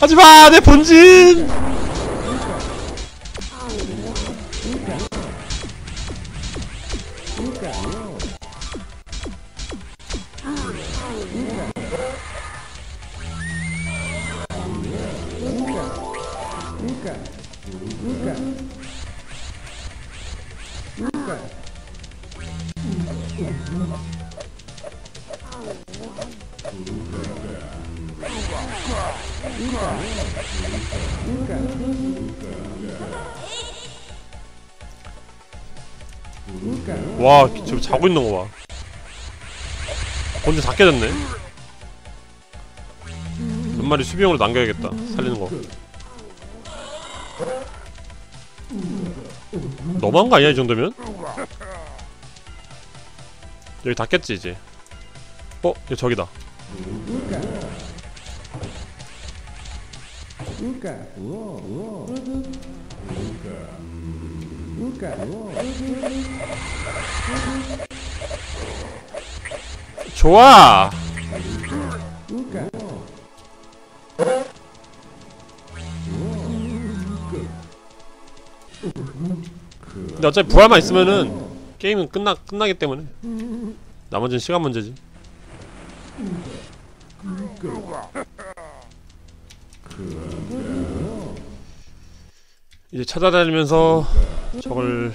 하지마 내 본진 와 지금 자고 있는 거 봐 본진 다 깨졌네 몇 마리 수비용으로 남겨야겠다 살리는 거 너무한 거 아니야 이 정도면? 여기 다 깼지 이제 어? 여기 저기다 좋아 근데 어차피 부활만 있으면은 게임은 끝나 끝나기 때문에 나머지는 시간 문제지. 이제 찾아다니면서 저걸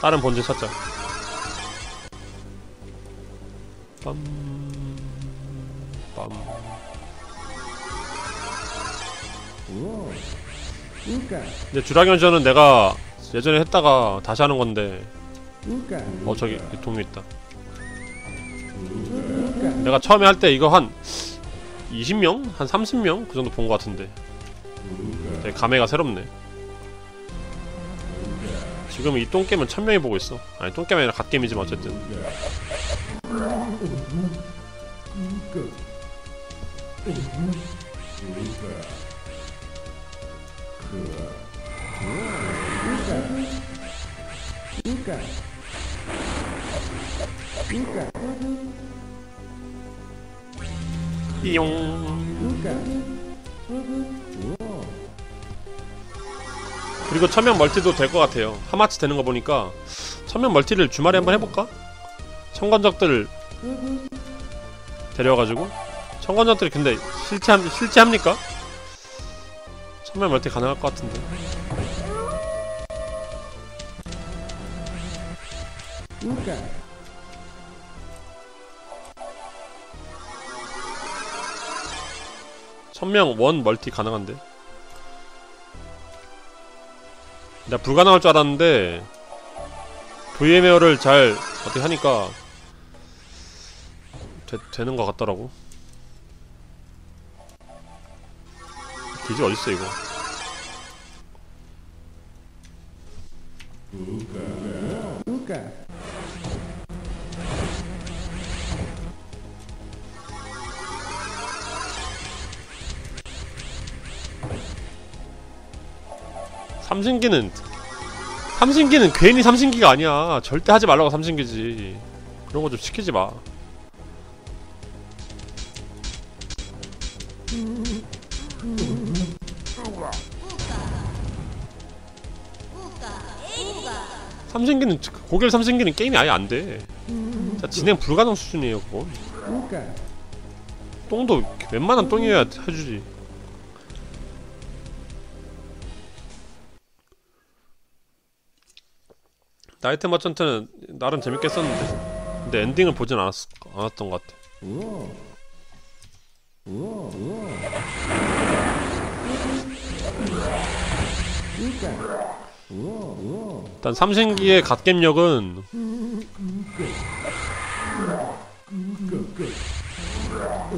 다른 번째 찾자. 빰, 빰. 이제 주라견전은 내가 예전에 했다가 다시 하는 건데 어 저기 동료 있다 내가 처음에 할 때 이거 한 20명? 한 30명? 그 정도 본 것 같은데 되게 감회가 새롭네 지금 이 똥게임은 1000명이 보고 있어. 아니 똥게임이 아니라 갓게임이지만 어쨌든. 띠용 그리고 천명 멀티도 될 것 같아요. 하마치 되는 거 보니까. 천명 멀티를 주말에 한번 해볼까? 청관적들 데려와가지고. 청관적들이 근데 실체함, 실체합니까? 천명 멀티 가능할 것 같은데. 천명 원 멀티 가능한데 나 불가능할 줄 알았는데 VM웨어를 잘 어떻게 하니까 되, 되는 것 같더라고. 기지 어딨어 이거 삼신기는 삼신기는 괜히 삼신기가 아니야. 절대 하지 말라고 삼신기지. 그런 거 좀 시키지 마. 삼신기는 고결 삼신기는 게임이 아예 안돼. 자 진행 불가능 수준이에요 그거 똥도 웬만한 똥이어야 해주지 나이트 머천트는 나름 재밌게 했었는데 근데 엔딩을 보진 않았, 않았던 것 같아. 일단 삼신기의 갓겜력은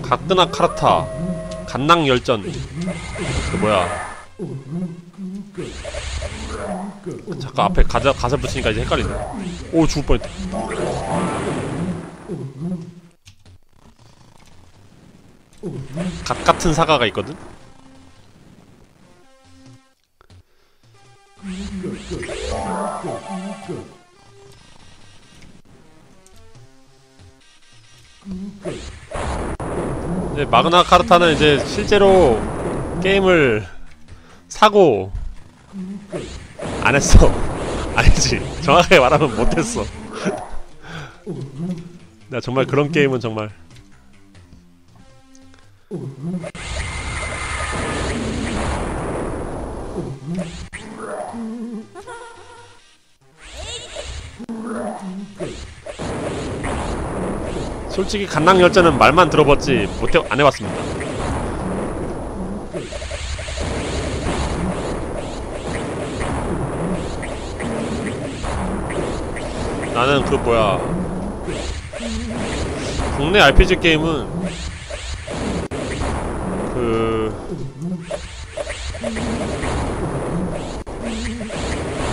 가끄나 카라타 갓낭 열전. 그 뭐야 잠깐 앞에 가자, 가사 붙이니까 이제 헷갈리네 오 죽을 뻔했다 갓 같은 사과가 있거든? 이제 마그나 카르타는 이제 실제로 게임을 사고 안 했어. 아니지. 정확하게 말하면 못 했어. 나 정말 그런 게임은 정말 솔직히 간랑 열차는 말만 들어봤지 못해 안 해봤습니다. 나는 그 뭐야 국내 RPG 게임은 그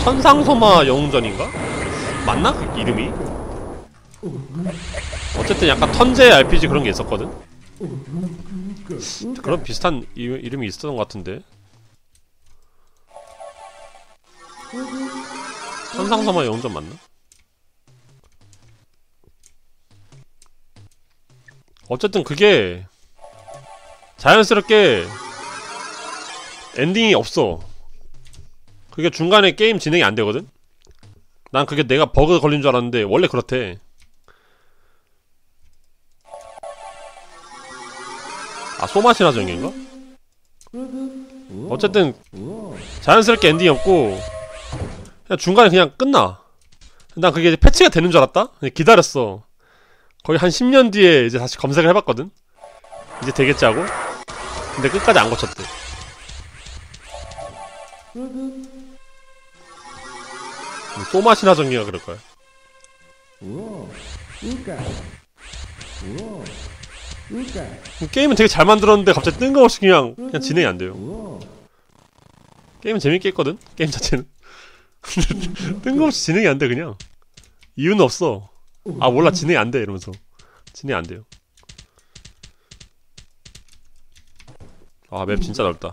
천상소마 영웅전인가? 맞나? 그 이름이? 어쨌든 약간 턴제 RPG 그런 게 있었거든? 그런 비슷한 이, 이름이 있었던 것 같은데 천상소마 영웅전 맞나? 어쨌든 그게 자연스럽게 엔딩이 없어. 그게 중간에 게임 진행이 안 되거든? 난 그게 내가 버그 걸린 줄 알았는데 원래 그렇대. 아 소마시나 정인가? 어쨌든 자연스럽게 엔딩이 없고 그냥 중간에 그냥 끝나. 난 그게 이제 패치가 되는 줄 알았다? 기다렸어. 거의 한 10년 뒤에 이제 다시 검색을 해봤거든? 이제 되겠지 하고? 근데 끝까지 안 고쳤대. 소맛이나 정리가 그럴 거야. 게임은 되게 잘 만들었는데 갑자기 뜬금없이 그냥 그냥 진행이 안 돼요. 게임은 재밌게 했거든? 게임 자체는. 뜬금없이 진행이 안 돼, 그냥. 이유는 없어. 아, 몰라, 진행이 안 돼, 이러면서. 진행이 안 돼요. 아, 맵 진짜 넓다.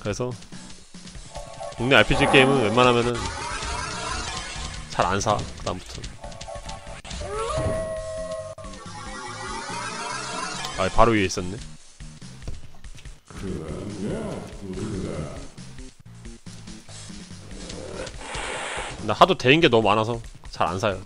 그래서 국내 RPG 게임은 웬만하면은 잘 안 사. 그다음부터. 아, 바로 위에 있었네. 나 하도 대인 게 너무 많아서 잘 안 사요.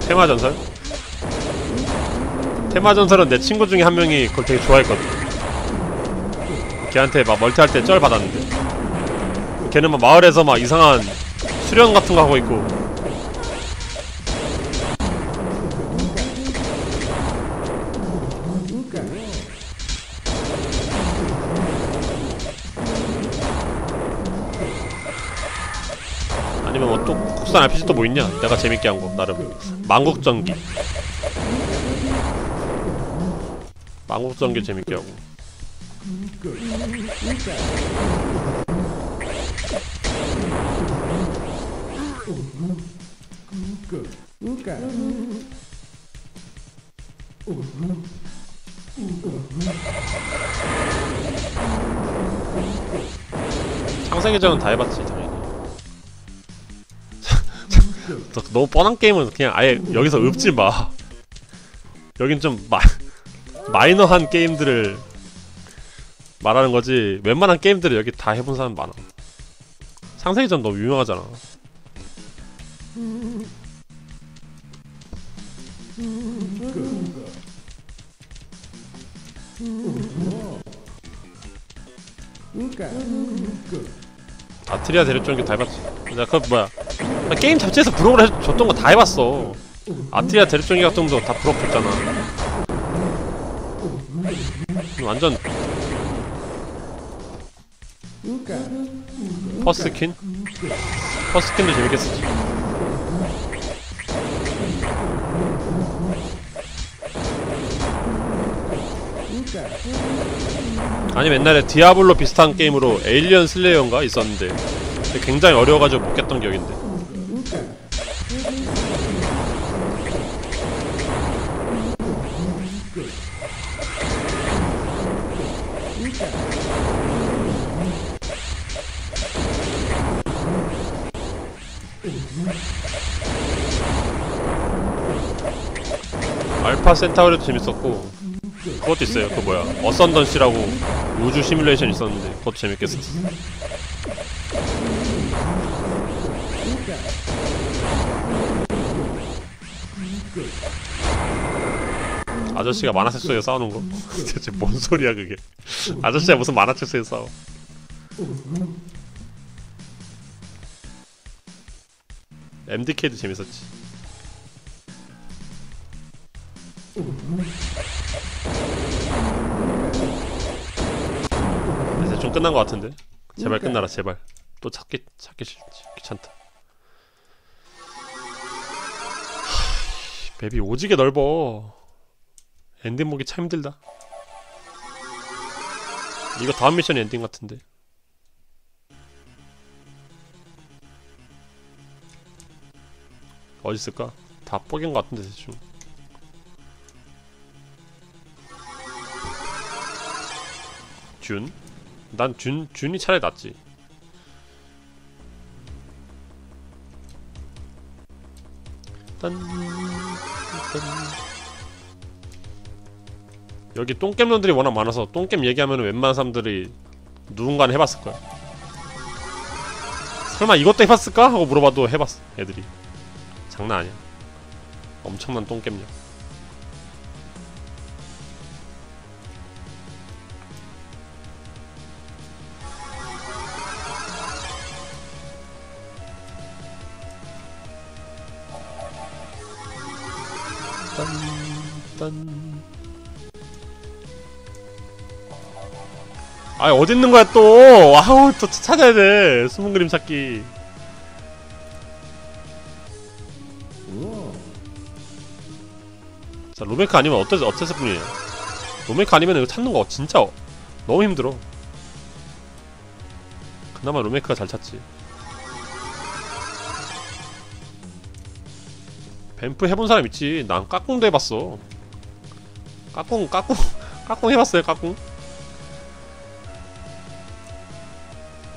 테마 전설? 테마 전설은 내 친구 중에 한 명이 그걸 되게 좋아했거든. 걔한테 막 멀티할 때 쩔 받았는데. 걔는 막 마을에서 막 이상한 수련 같은 거 하고 있고. 뭐또 국산 RPG 또 뭐 있냐? 내가 재밌게 한 거 나름. 망국전기. 망국전기 재밌게 하고. 창세기전은 다 해봤지 너- 너무 뻔한 게임은 그냥 아예 여기서 읊지 마. 여긴 좀 마, 마이너한 게임들을 말하는 거지. 웬만한 게임들을 여기 다 해본 사람 많아. 상세기전 너무 유명하잖아. 아트리아 대륙 전기 다 해봤지. 나 그 뭐야? 나 게임 잡지에서 부록을 해줬던 거 다 해봤어. 아트리아 대륙전기 같은 것도 다 줬잖아. 완전 First Queen? First Queen도 재밌겠었지 아니면 옛날에 디아블로 비슷한 게임으로 에일리언 슬레이어인가 있었는데 굉장히 어려워가지고 못 깼던 기억인데 알파 센타우리도 재밌었고 그것도 있어요. 그 뭐야? 어선던시라고 우주 시뮬레이션 있었는데 그것도 재밌겠었어. 아저씨가 만화책 속에 싸우는 거? 대체 뭔 소리야 그게? 아저씨가 무슨 만화책 속에 싸워? MDK도 재밌었지 이제 좀 끝난 것 같은데? 제발 끝나라 제발. 또 찾기 찾기 싫 귀찮다. 하, map이 오지게 넓어. 엔딩 보기 참 힘들다. 이거 다음 미션 엔딩 같은데. 어디 있을까? 다 뽀갠 것 같은데 대충 준? 난 준, 준이 차라리 낫지 딴, 딴. 여기 똥겜런들이 워낙 많아서 똥겜 얘기하면 웬만한 사람들이 누군가는 해봤을 거야 설마 이것도 해봤을까? 하고 물어봐도 해봤어 애들이 장난 아니야 엄청난 똥겜력 아 어디 있는 거야 또? 아우 또 찾아야 돼. 숨은 그림 찾기. 자 로메크 아니면 어땠 어땠을 뻔이에요. 로메크 아니면 이거 찾는 거 진짜 너무 힘들어. 그나마 로메크가 잘 찾지. 뱀프 해본 사람 있지. 난 까꿍도 해봤어. 까꿍, 까꿍, 까꿍 해봤어요, 까꿍.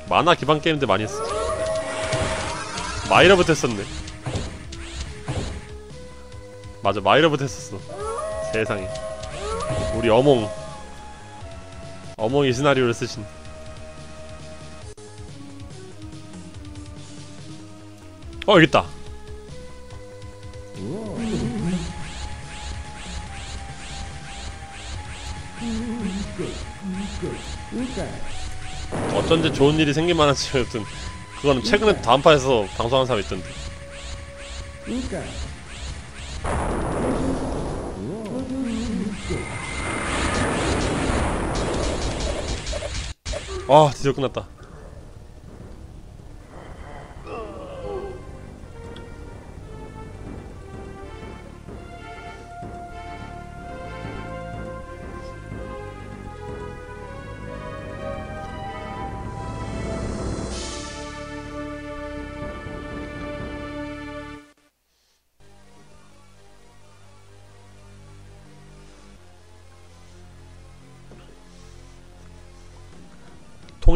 만화 기반 게임들 많이 했어. 마이러부터 했었네. 맞아, 마이러부터 했었어. 세상에. 우리 어몽. 어몽이 시나리오를 쓰신. 어, 여기 있다. 어쩐지 좋은 일이 생길만한 지였든 그거는 최근에 다음 판에서 방송한 사람 있던데. 아 드디어 끝났다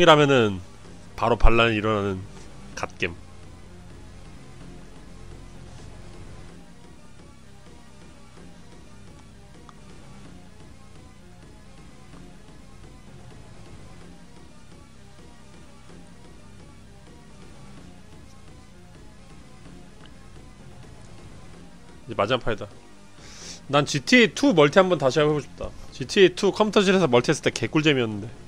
통일하면은 바로 반란이 일어나는 갓겜. 이제 마지막 판이다. 난 GTA2 멀티 한번 다시 해보고 싶다. GTA2 컴퓨터실에서 멀티 했을 때 개꿀잼이었는데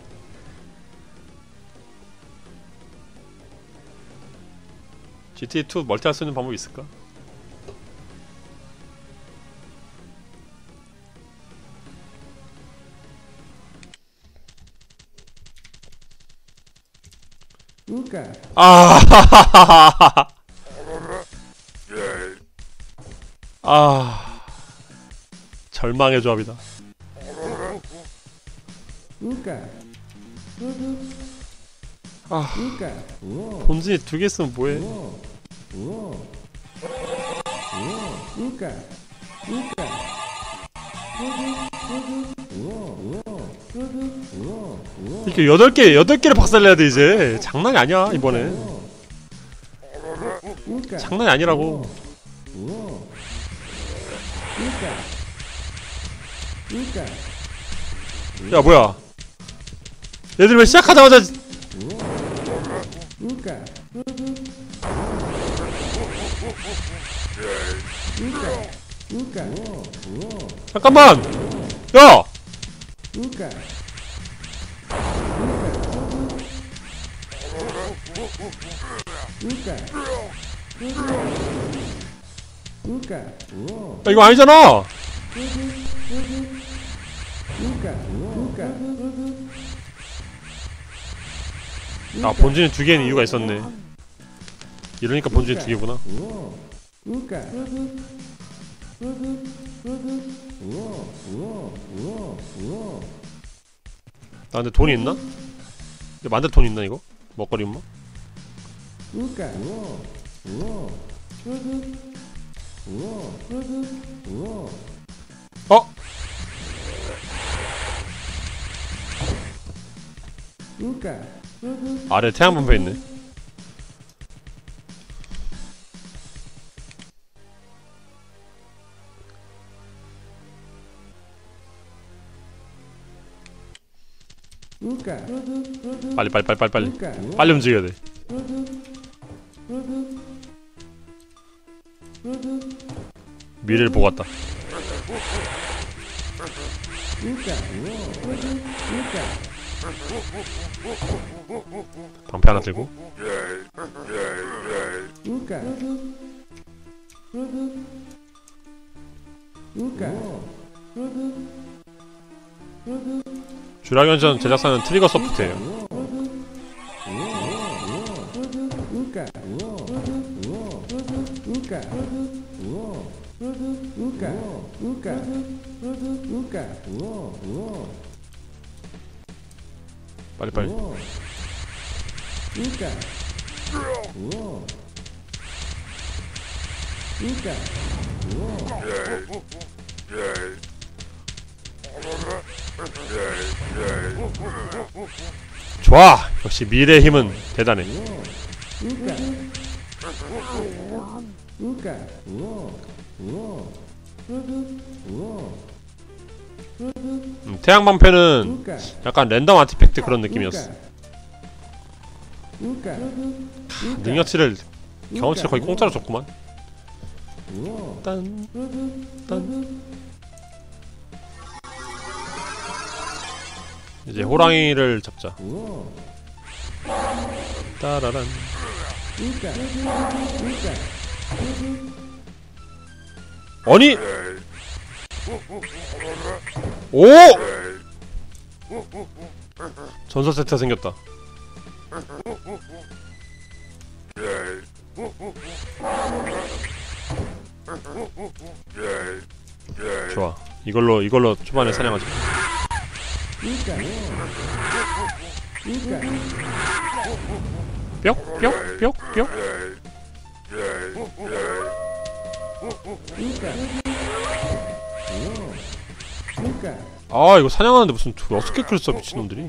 GTA2 멀티 할 수 있는 방법이 있을까? 아, 아, 절망의 조합이다. 아, 본진이 두개 있으면 뭐해? 이렇게 여덟 개, 여덟 개를 박살내야 돼 이제. 장난이 아니야 이번에. 장난이 아니라고. 야 뭐야? 얘들 왜 시작하자마자 잠깐만! 야! 야 이거 아니잖아! 아 본진이 두 개는 이유가 있었네 이러니까 본진이 두 개구나 나 근데 돈이 있나? 이거 만들 돈 있나 이거? 먹거리 엄마? 어? 아래 태양방패 있네 빨리 빨리 빨리 빨리 빨리. 빨리 움직여야 돼. 미래를 보고 왔다. 방패 하나 들고 주라견전 제작사는 트리거 소프트예요. 빨리 빨리 좋아. 역시 미래의 힘은 대단해. 음, 태양방패는 약간 랜덤 아티팩트 그런 느낌이었어. 능력치를 경험치를 거의 공짜로 줬구만. 딴, 딴. 이제 호랑이를 잡자. 따라란. 아니! 오! 전설 세트가 생겼다. 좋아. 이걸로 이걸로 초반에 사냥하자 뿅뿅뿅뿅 아 이거 사냥하는데 무슨 여섯 개 클써 미친놈들이.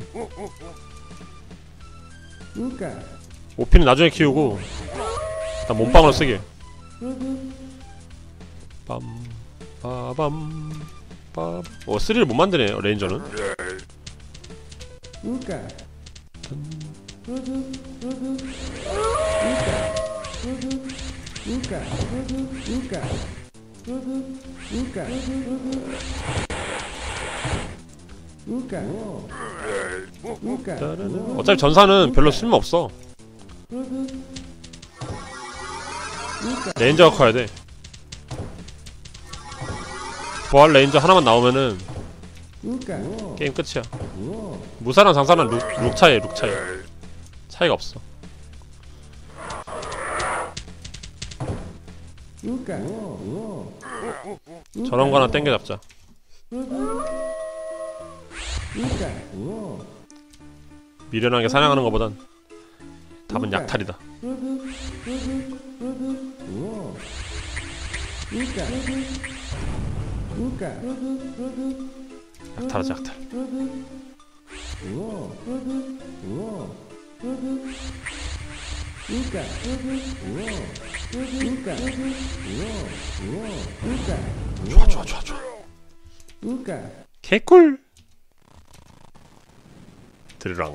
오피는 나중에 키우고 난 몸빵으로 쓰게. 빰 빠밤 빠어 3를 못 만드네 레인저는 따라란. 어차피 전사는 별로 쓸모없어 레인저가 커야 돼 부활 레인저 하나만 나오면은 그러니까. 게임 끝이야. 무사랑 장사는 look, 차이 look 차이. 차이가 없어. 그러니까. 저런 거 하나 땡겨 잡자. 그러니까. 미련하게 사냥하는 것보단 답은 약탈이다. 약탈하자 약탈. 좋아 좋아 좋아 좋아. 개꿀. 드르랑.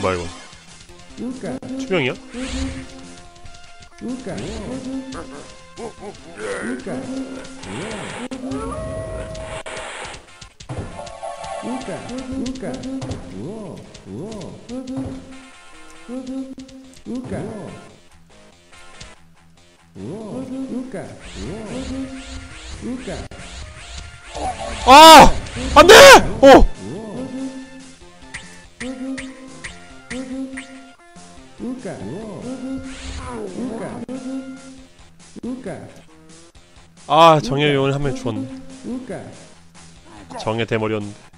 뭐야 이거? 투명이야? 아! 안 돼! 어! 아, 정의 요원 한명 죽었네. 정의 대머리였는데.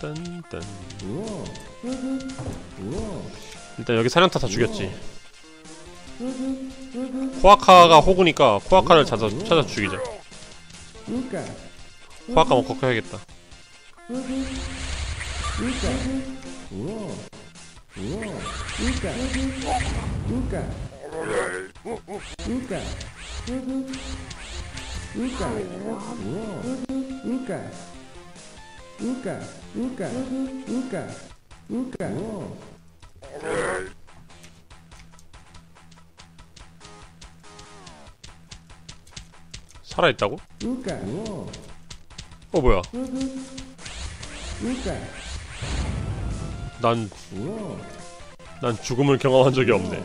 딴딴딴딴. 일단 여기 사냥타 다 죽였지. 코아카가 호구니까 코아카를 찾아 찾아 죽이자. 코아카 먹고 해야겠다. 살아 있다고? 어 뭐야? 난 난 죽음을 경험한 적이 없네.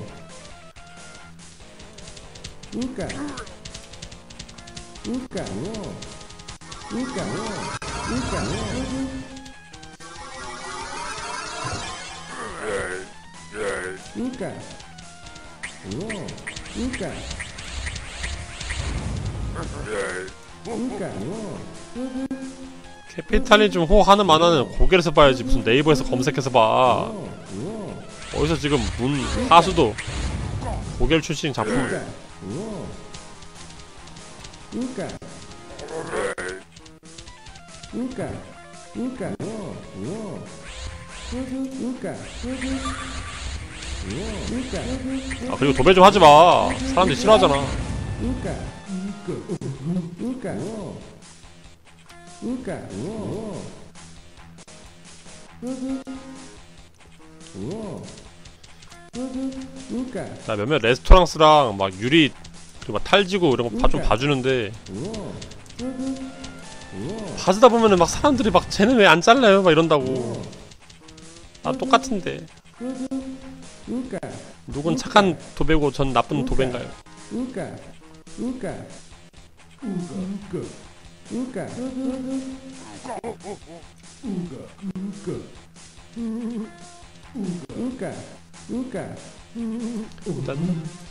캐피탈리즘 호 하는 만화는 고개에서 봐야지 무슨 네이버에서 검색해서 봐. 어디서 지금 문 하수도 고결 출신 작품을 아 그리고 도배 좀 하지 마. 사람들이 싫어하잖아. 나 몇몇 레스토랑스랑 막 유리 그리고 막 탈지고 이런 거 좀 봐주는데. 봐주다 보면은 막 사람들이 막 쟤는 왜 안 잘라요? 막 이런다고. 나 똑같은데. 누군 착한 도배고 전 나쁜 도배인가요? 딴,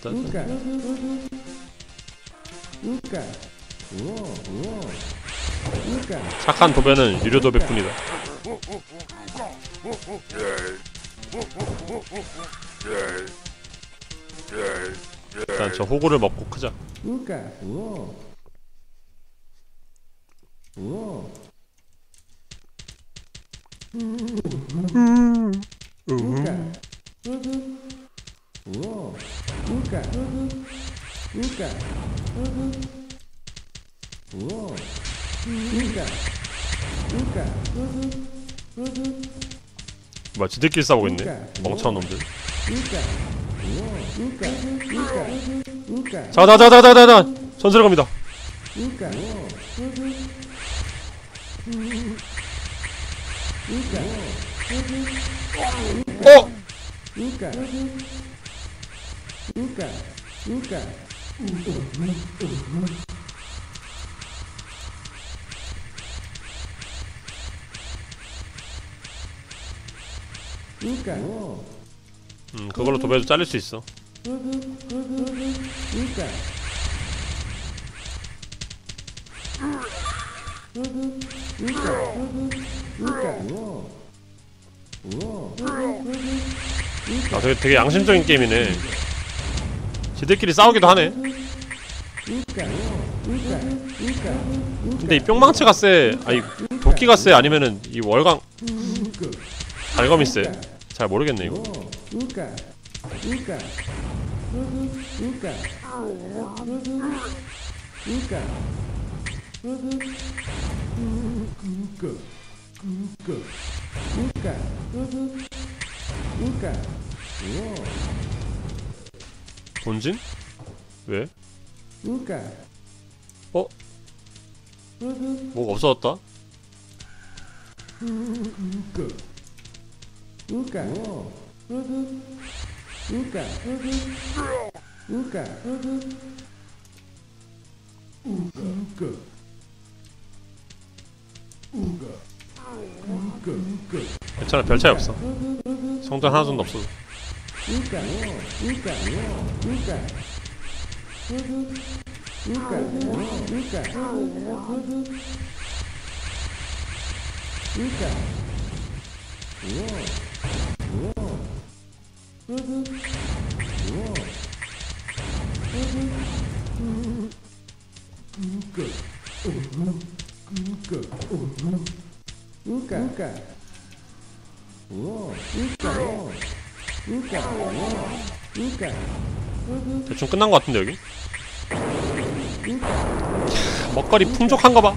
딴, 딴. 착한 도배는 유료 도배뿐이다. 일단 저 호구를 먹고 크자. 뭐야 지들끼리 싸우고 있네. 멍청한 놈들. 자자자자자자 전설에 갑니다 어! 음 그걸로 도배도 잘릴 수 있어 아 되게, 되게 양심적인 게임이네. 지들끼리 싸우기도 하네. 근데 이 뿅망치가 쎄 아니 도끼가 쎄 아니면은 이 월광 발검이 쎄잘 모르겠네 이거 본진? 왜? 어? 뭐가 없어졌다? 괜찮아 별 차이 없어. 성장 하나 정도 없어 도 대충 끝난 것 같은데 여기? 먹거리 풍족한 거 봐.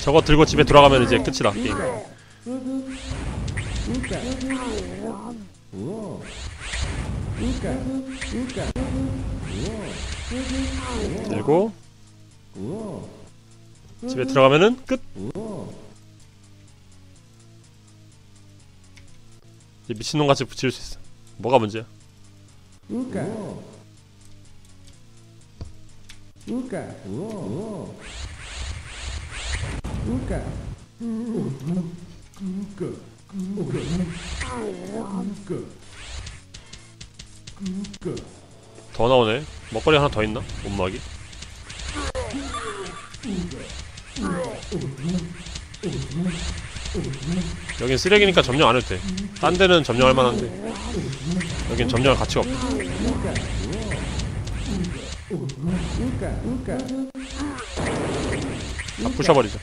저거 들고 집에 돌아가면 이제 끝이다 게임. 들고 집에 들어가면은 끝. 이제 미친놈 같이 붙일 수 있어. 뭐가 문제야? 더 나오네. 먹거리 하나 더 있나? 못막이. 여긴 쓰레기니까 점령 안 해도 돼. 딴 데는 점령할 만한데. 여긴 점령할 가치가 없다. 다 부셔버리자.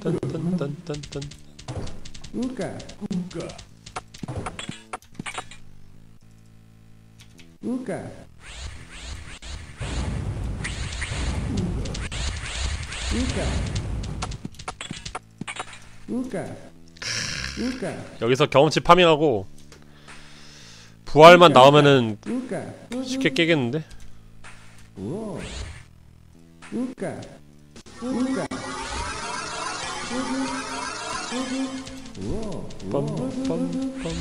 딴딴딴딴딴. 여기서 경험치 파밍하고 부활만 나오면은 쉽게 깨겠는데? 빰빰빰 빰빰빰빰빰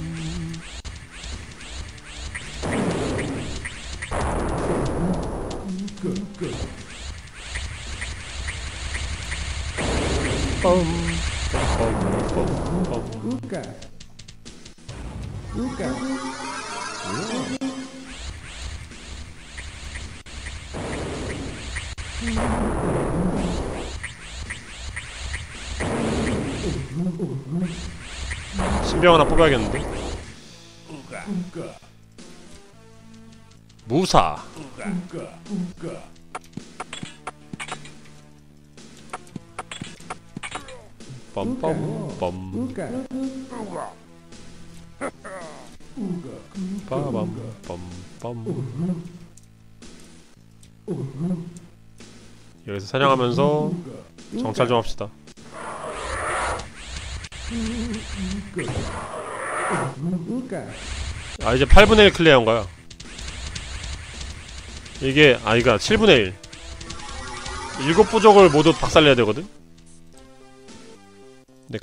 신병 하나 뽑아야겠는데? 무사. 빰빰빰. 빠밤빰빰. 여기서 사냥하면서 정찰 좀 합시다 아 이제 8분의 1 클리어한 거야 이게 아 이가 7분의 1 일곱 부족을 모두 박살내야 되거든? 네.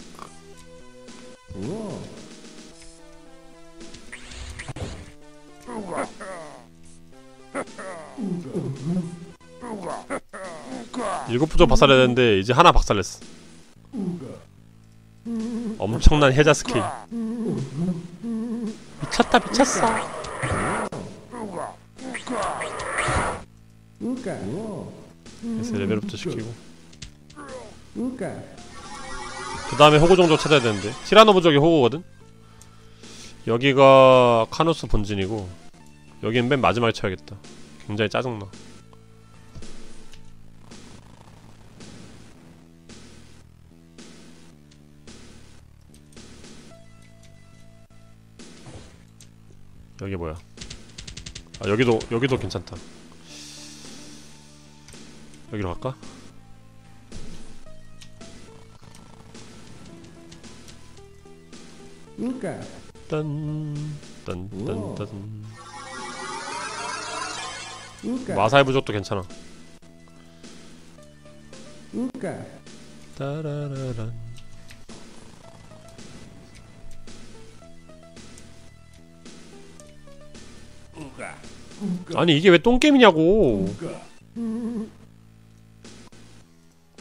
일곱 부족 박살내야 되는데 이제 하나 박살냈어 엄청난 혜자 스킬. 미쳤다 미쳤어. 그래서 레벨업도 시키고. 그 다음에 호구 종족 찾아야 되는데. 티라노 부족이 호구거든? 여기가 카누스 본진이고 여긴 맨 마지막에 쳐야겠다. 굉장히 짜증나 여기 뭐야? 아 여기도 여기도 괜찮다. 여기로 갈까? 딴딴딴딴. 마사의 부족도 괜찮아. 따라라란 아니 이게 왜 똥게임이냐고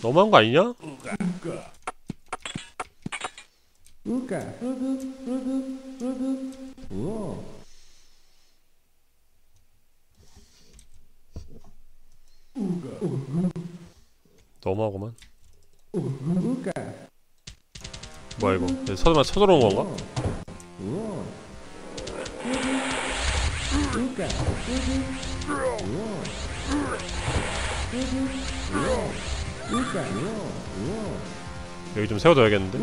너무한 거 아니냐? 너무하구만 뭐야 이거 얘 서들만 쳐들어온 건가? 여기 좀 세워둬야겠는데?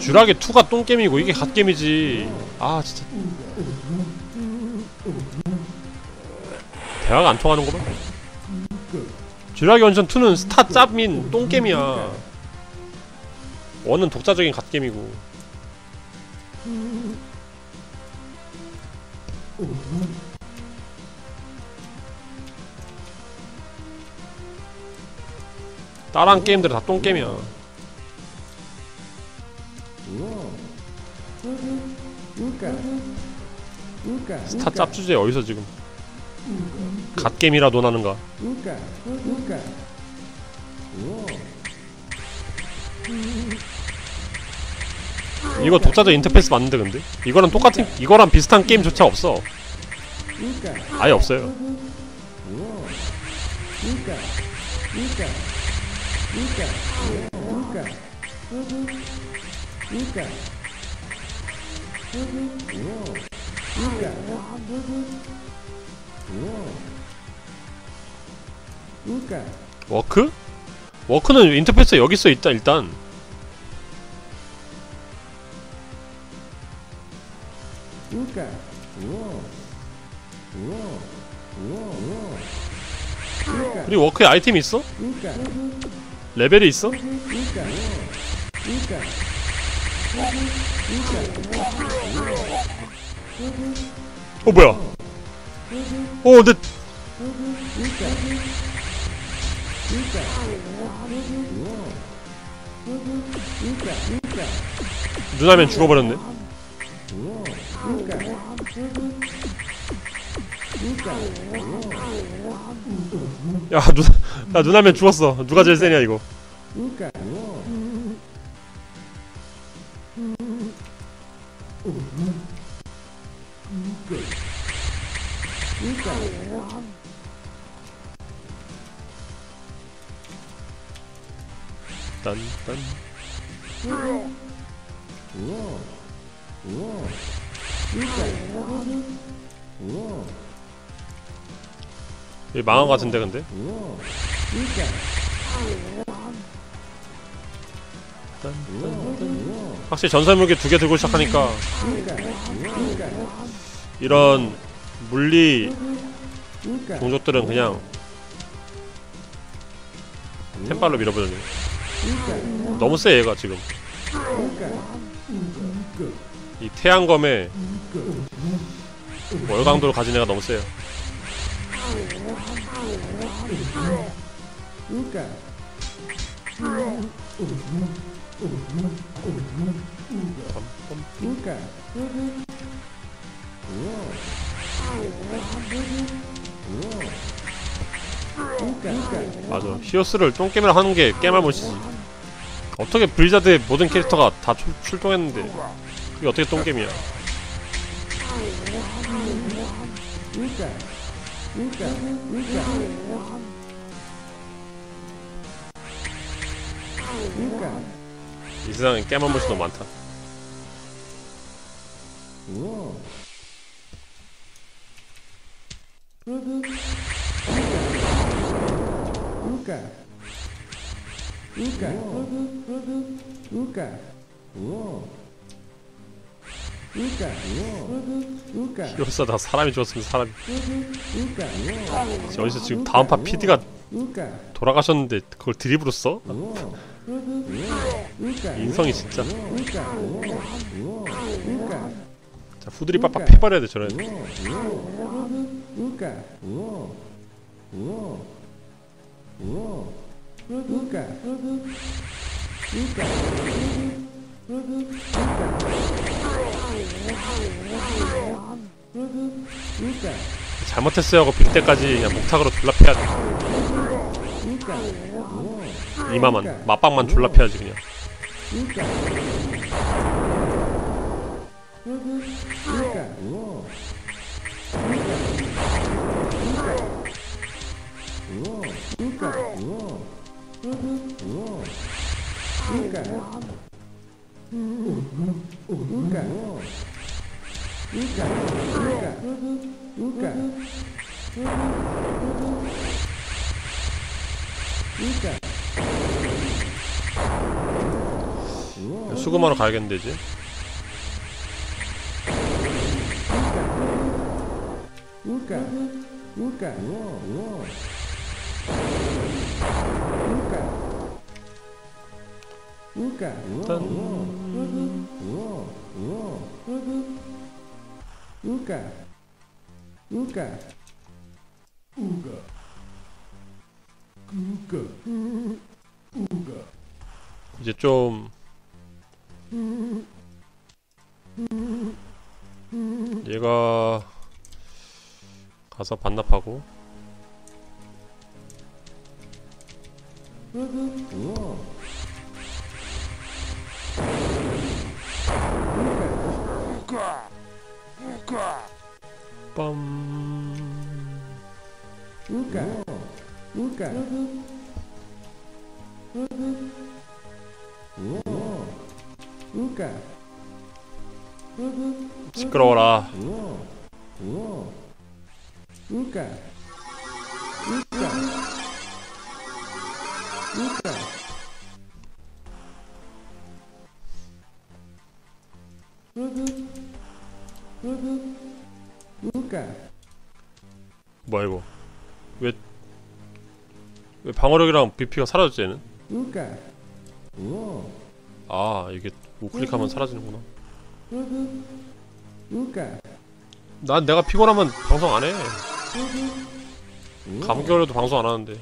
쥬라기 2가 똥게임이고 이게 갓게임이지. 아 진짜. 대화가 안 통하는구만. 쥬라기 원전 2는 스타 짭민 똥게임이야 원은 독자적인 갓게임이고. 다른 게임들은 다 똥게임이야. 스타 짭주제 어디서 지금? 갓게임이라 논하는가 이거 독자적 인터페이스 맞는데 근데? 이거랑 똑같은 이거랑 비슷한 게임조차 없어 아예 없어요 워크? 워크는 인터페이스 여기 써 있다 일단 그리고 워크에 아이템이 있어? 레벨이 있어? 어 뭐야? 어 내. 누나면 죽어버렸네. 야 누나, 야 누나면 죽었어. 누가 제일 세냐 이거. 딴 딴. 이 망한 것 같은데 근데? 확실히 전설 무기 두 개 들고 시작하니까 이런 물리 종족들은 그냥 템빨로 밀어버렸네. 너무 세 얘가 지금 이 태양검에 월강도를 가진 애가 너무 세요. 맞아. 히오스를 똥게임을 하는 게 깨말못이지. 어떻게 블리자드의 모든 캐릭터가 다 출, 출동했는데 이게 어떻게 똥게임이야? 이 세상에 깨말못이 너무 많다 히오스다 사람이 죽었으면 사람이 어디서 지금 다음파 PD가 돌아가셨는데 그걸 드립으로 써? 인성이 진짜 자 후드리 빡빡 패버려야 돼 저런. 잘못했어요 하고 빌 때까지 그냥 목탁으로 졸라 패야 돼. 이마만 맞방만 졸라 패야지 그냥 수금하러 가야겠는데 이제 이제 좀 얘가 가서 반납하고 パンうかうかうぐうぐうかシクローラうかうかうか 뭐야 이거? 왜 왜 방어력이랑 BP가 사라졌지 얘는? 아 이게 우클릭하면 사라지는구나. 난 내가 피곤하면 방송 안해. 감기 걸려도 방송 안 하는데.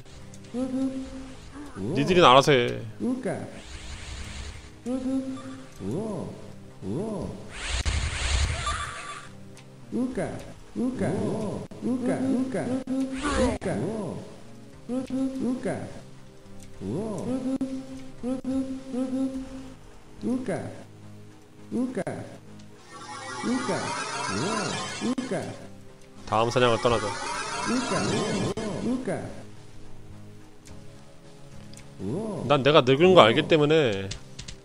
니들이 알아서 해 다음 사냥을 떠나자 난 내가 늙은 거 알기 때문에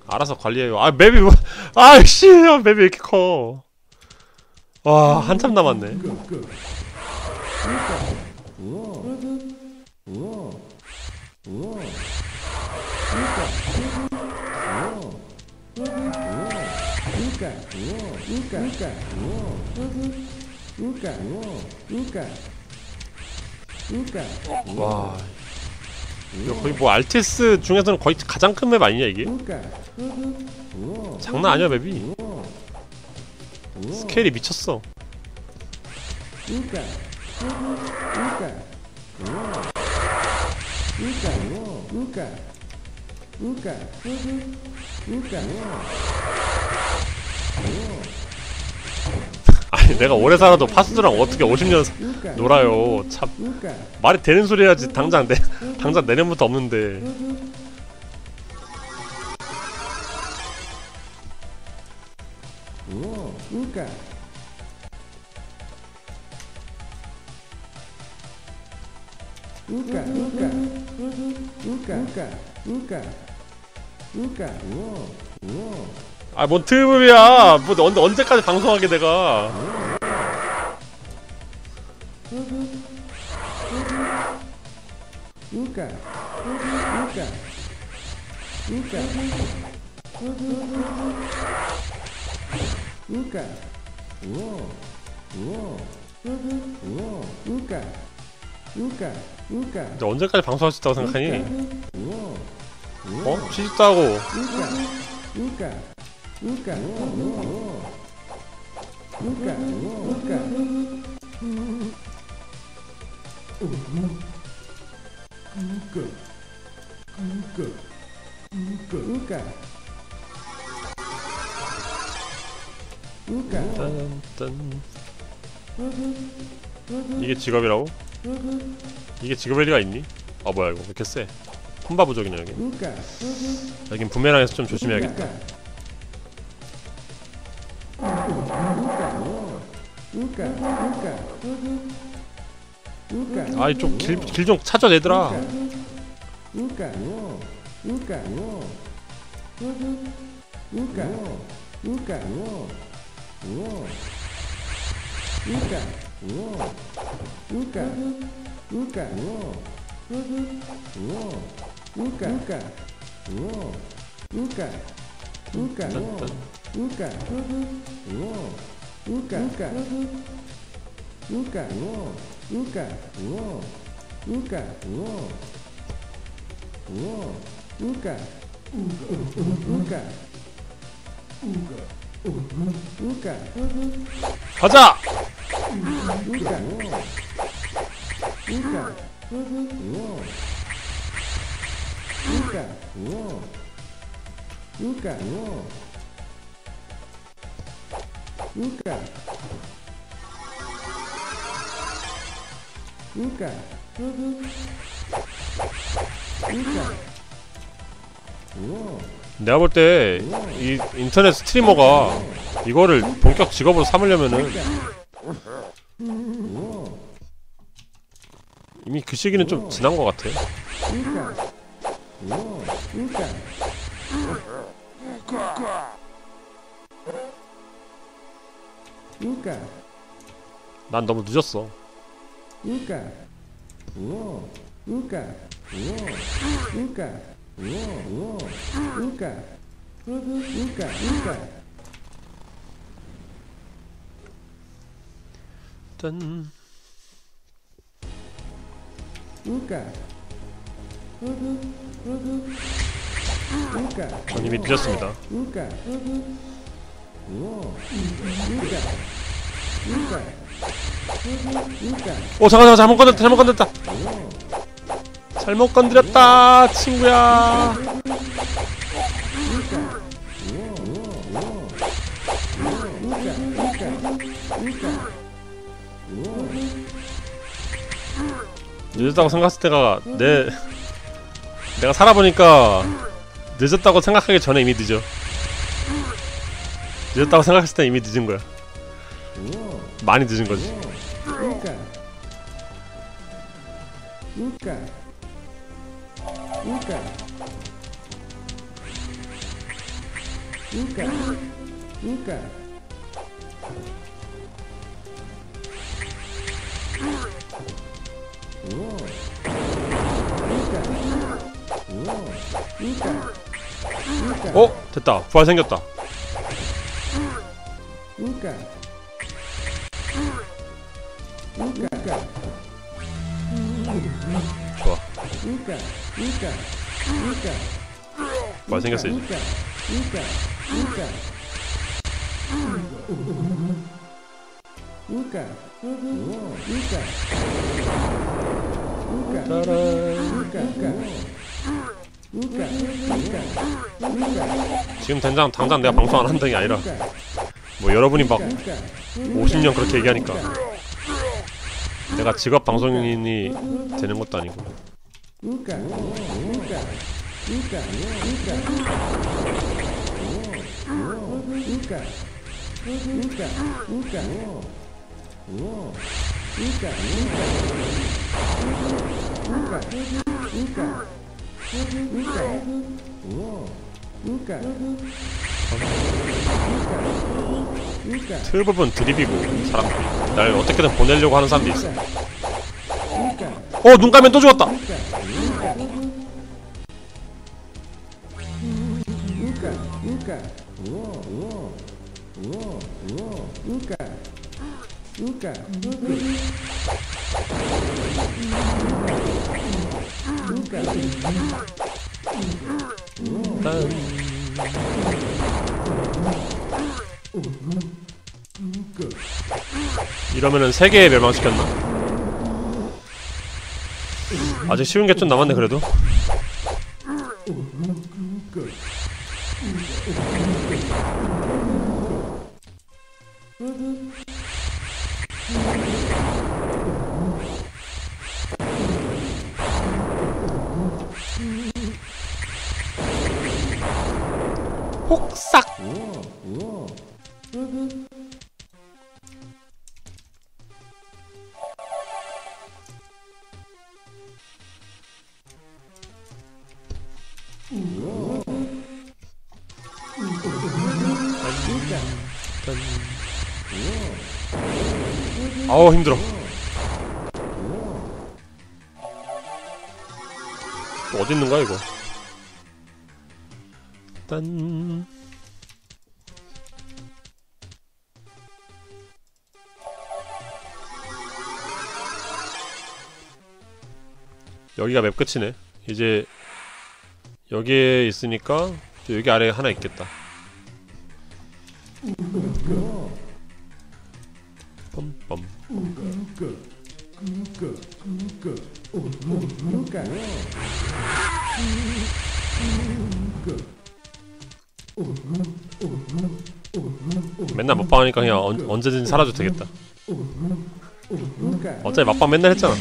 알아서 관리해요 아 맵이 뭐 아이씨 맵이 왜 이렇게 커 와 한참 남았네. 와. 이거 거의 뭐 RTS 중에서는 거의 가장 큰 맵 아니냐 이게? 장난 아니야 맵이 스케일이 미쳤어. 아니 내가 오래 살아도 파스드랑 어떻게 50년 놀아요. 참. 말이 되는 소리 해야지. 당장 내 당장 내년부터 없는데 아뭔 트ыб이야. 뭐 언제 언제까지 방송하게 내가 이제 언제까지 방송할 수 있다고 생각하니? 어? 취직도 하고 딴, 딴. 이게 직업이라고? 이게 직업일 리가 있니? 아 뭐야 이거. 왜 이렇게 세? 콤바 부족이네 여기. 여긴 부메랑에서 좀 조심해야겠다. 아 이쪽 길길 좀 찾아 Uou. Uca. Uou. Uca. Uca. Uou. Uou. Uca. Uca. Uou. Uca. Uca. Uou. Uca. Uou. Uca. Uca. Uca. Uou. Uca. Uou. Uca. Uou. Uou. Uca. Uca. Uca. Uca. 가자! 내가 볼 때 이 인터넷 스트리머가 이거를 본격 직업으로 삼으려면은 이미 그 시기는 좀 지난 것 같아. 난 너무 늦었어. 짠. 전 이미 늦었습니다. 오 잠깐 잠깐 잘못 건드렸다 잘못 건드렸다 잘못 건드렸다 친구야. 늦었다고 생각했을 때가 내 내가 살아보니까 늦었다고 생각하기 전에 이미 늦어. 늦었다고 생각했을 때 이미 늦은 거야. 많이 늦은 거지 어? 됐다. 부활 생겼다. 좋아 부활 생겼어 이제. 지금 당장 당장 내가 방송 안 한다는 게 아니라 뭐 여러분이 막 50년 그렇게 얘기하니까 내가 직업 방송인이 되는 것도 아니고 틀 부분 드립이고 사람들이 날 어떻게든 보내려고 하는 사람도 있어 어! 눈 감면 또 죽었다! 이러면은 세개 멸망시켰나? 아직 쉬운 게 좀 남았네 그래도 아우 힘들어. 또 어디 있는 거야 이거? 딴. 여기가 맵 끝이네. 이제 여기에 있으니까 또 여기 아래에 하나 있겠다. 뻔뻔 맨날 먹방하니까 그냥 언, 언제든지 사라져도 되겠다. 어차피 먹방 맨날 했잖아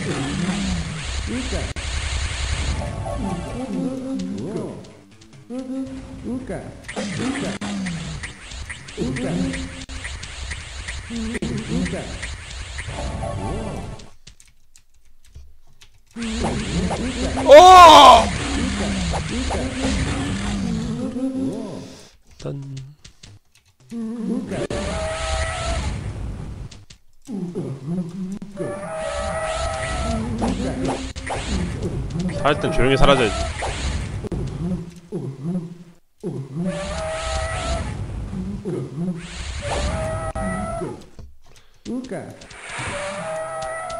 오! 딴. 살땐 조용히 사라져야지.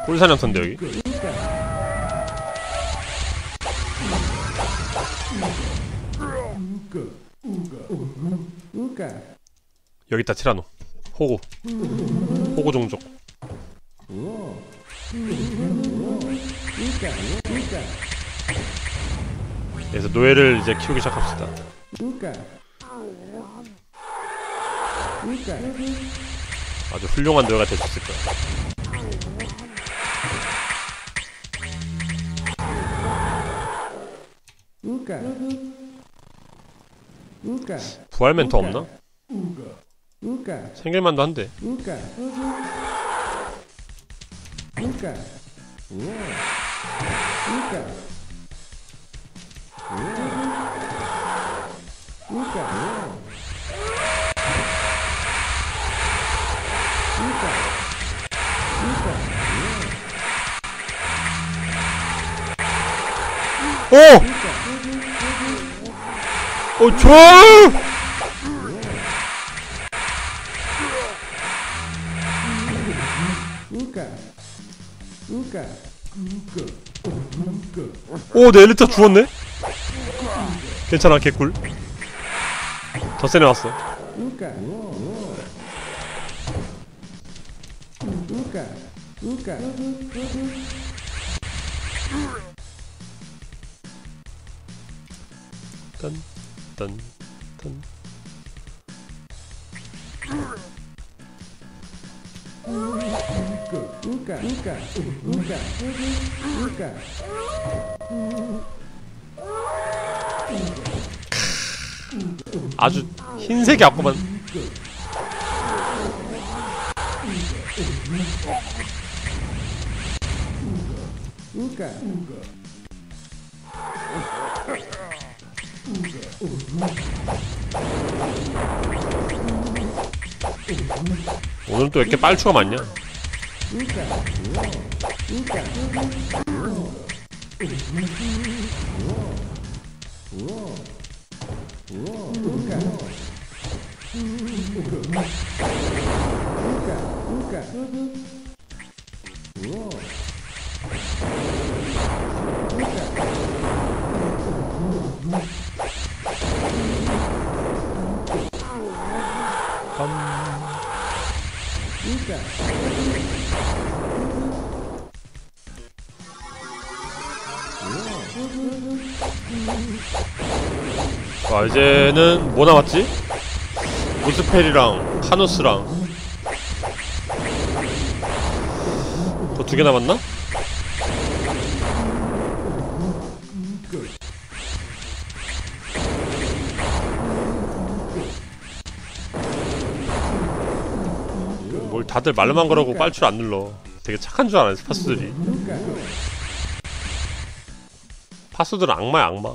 꿀사냥터인데 여기? 여기 있다 티라노. 호구. 호구 종족. 그래서 노예를 이제 키우기 시작합시다. 아주 훌륭한 노예가 될 수 있을 거야 부활 멘트 없나? 생길만도 한데. 오! 어, 좋아! 오, 내 엘리트 죽었네? 괜찮아, 개꿀. 더 세네 왔어. 딴, 딴, 딴. 아주 흰색이 앞구만 오늘 또왜 이렇게 빨추가 많냐 자 이제는 뭐 남았지? 무스펠이랑 카누스랑 더 두 개 남았나? 뭘 다들 말만 그러고 빨줄 안 눌러 되게 착한 줄 알아 파수들이 파수들은 악마야 악마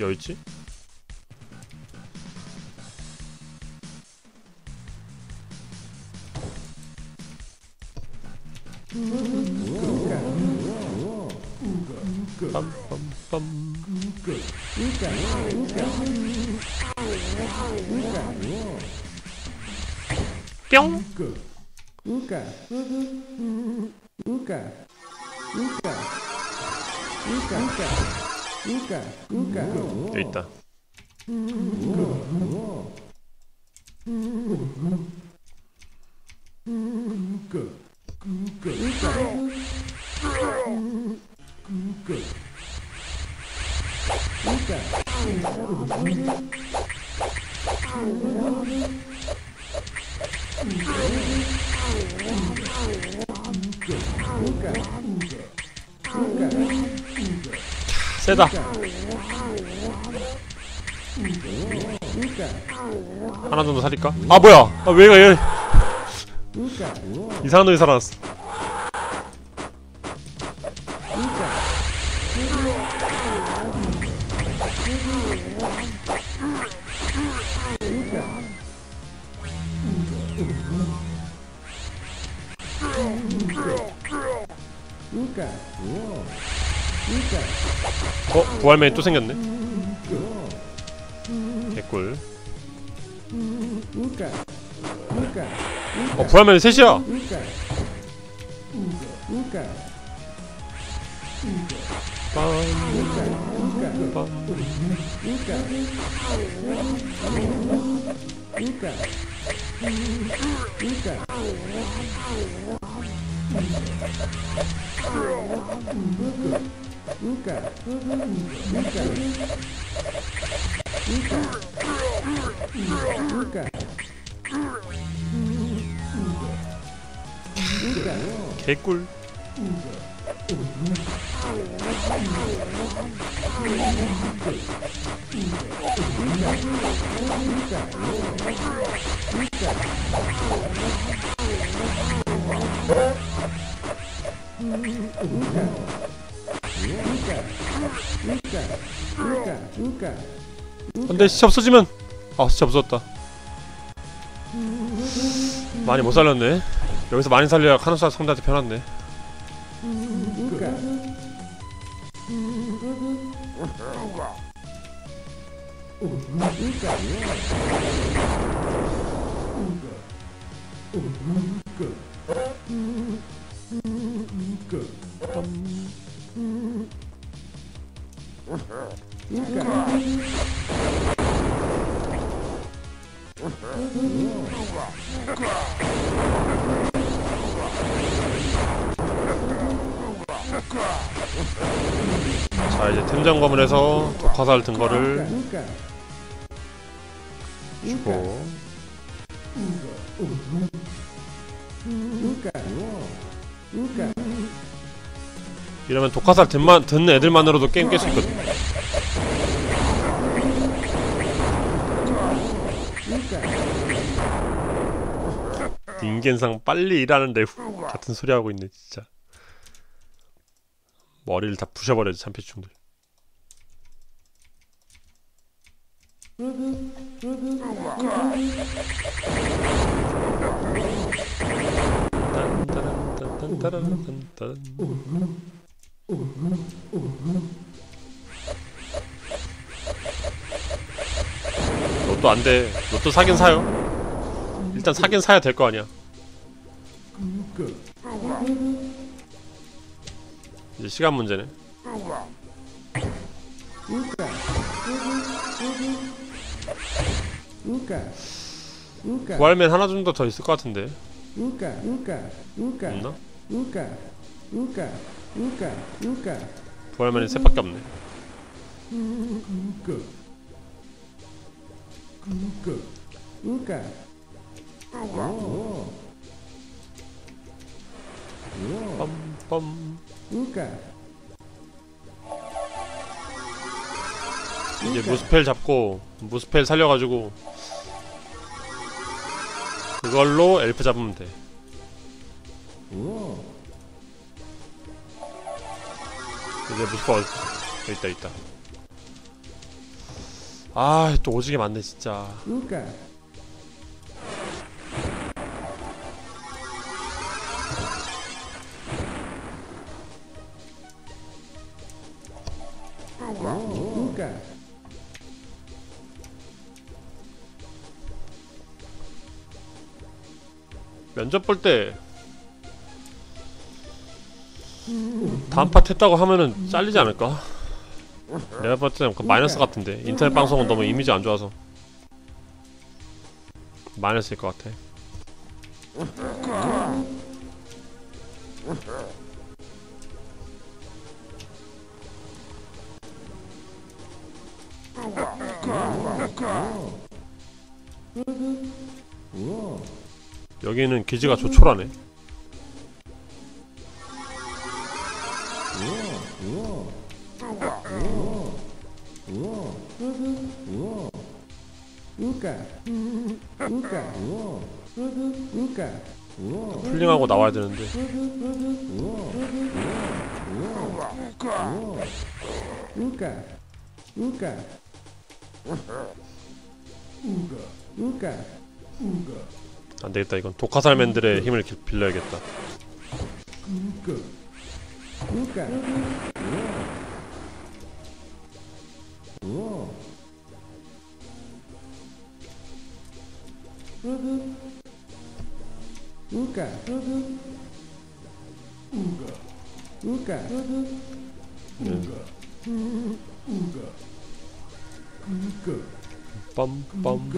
여있지? 빰빰빰 여기 있다 세다. 하나 정도 살릴까? 아 뭐야? 아 왜가 얘 이상한 놈이 살아났어 어? 부활맨이 또 생겼네. 개꿀. 어 부활맨이 셋이야 빰, 빰. 개꿀 근데 시체 없어지면 아 시체 없어졌다. 많이 못 살렸네. 여기서 많이 살려야 카노사 상대한테 편한데 자 이제 템장 건물에서 독화살 든 거를 주고. 이러면 독화살 든 만, 든 애들만으로도 게임 깰 수 있거든 인간상 빨리 일하는데 후, 같은 소리 하고 있네 진짜. 머리를 다 부셔버려야지 참피충들. 로또 안돼. 로또 사긴 사요 일단 사긴 사야 될 거 아니야. 이제 시간 문제네. 부활맨 하나 정도 더 있을 것 같은데. 없나? 부활맨이 셋밖에 없네 빰빰. 이제 무스펠 잡고 무스펠 살려가지고 그걸로 엘프 잡으면 돼. 이제 무스펠 어디 있다 있다. 아 또 오지게 많네 진짜 면접 볼때 다음 파트 했다고 하면은 잘리지 않을까? 내가 봤을 때는 그 마이너스 같은데. 인터넷 방송은 너무 이미지 안 좋아서. 마이너스일 것 같아 여기는 기지가 조촐하네. 풀링하고 나와야 되는데 안 되겠다 이건. 독화살맨들의 힘을 기- 빌려야겠다. 빰빰